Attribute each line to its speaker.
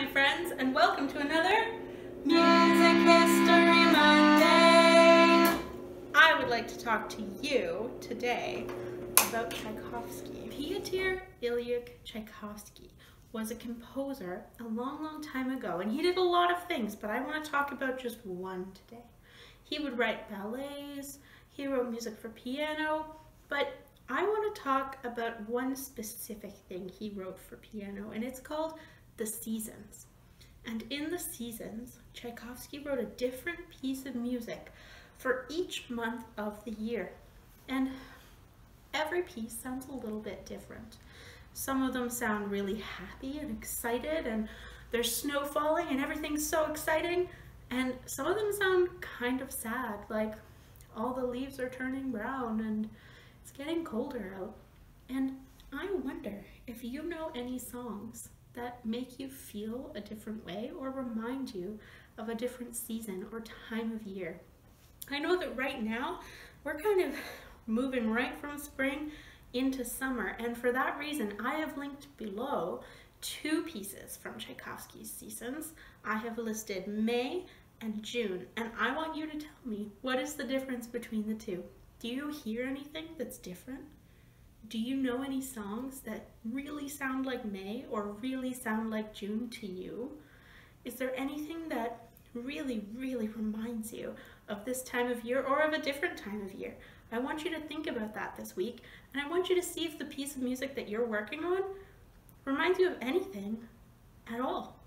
Speaker 1: my friends, and welcome to another Music History Monday. I would like to talk to you today about Tchaikovsky. Pyotr Ilyich Tchaikovsky was a composer a long, long time ago, and he did a lot of things, but I want to talk about just one today. He would write ballets, he wrote music for piano, but I want to talk about one specific thing he wrote for piano, and it's called the seasons. And in the seasons, Tchaikovsky wrote a different piece of music for each month of the year. And every piece sounds a little bit different. Some of them sound really happy and excited and there's snow falling and everything's so exciting. And some of them sound kind of sad, like all the leaves are turning brown and it's getting colder out. And I wonder if you know any songs that make you feel a different way or remind you of a different season or time of year. I know that right now we're kind of moving right from spring into summer and for that reason I have linked below two pieces from Tchaikovsky's seasons. I have listed May and June and I want you to tell me what is the difference between the two. Do you hear anything that's different? Do you know any songs that really sound like May or really sound like June to you? Is there anything that really, really reminds you of this time of year or of a different time of year? I want you to think about that this week and I want you to see if the piece of music that you're working on reminds you of anything at all.